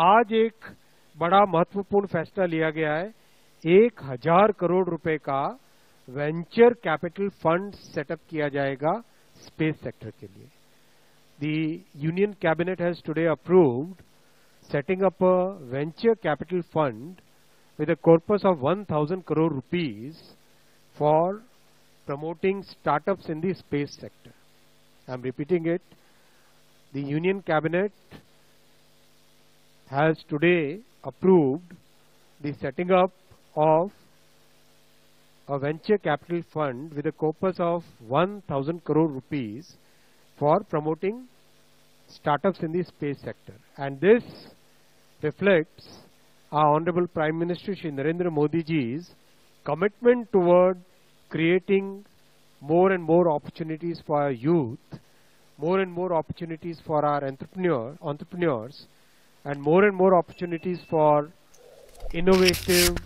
आज एक बड़ा महत्वपूर्ण फैसला लिया गया है। एक हज़ार करोड़ रुपए का वेंचर कैपिटल फंड सेटअप किया जाएगा स्पेस सेक्टर के लिए। The union cabinet has today approved setting up venture capital fund with a corpus of 1000 crore rupees for promoting startups in the space sector. I am repeating it. The union cabinet has today approved the setting up of a venture capital fund with a corpus of 1000 crore rupees for promoting startups in the space sector. And this reflects our Honorable Prime Minister Shri Narendra Modi ji's commitment toward creating more and more opportunities for our youth, more and more opportunities for our entrepreneur, entrepreneurs, and more and more opportunities for innovative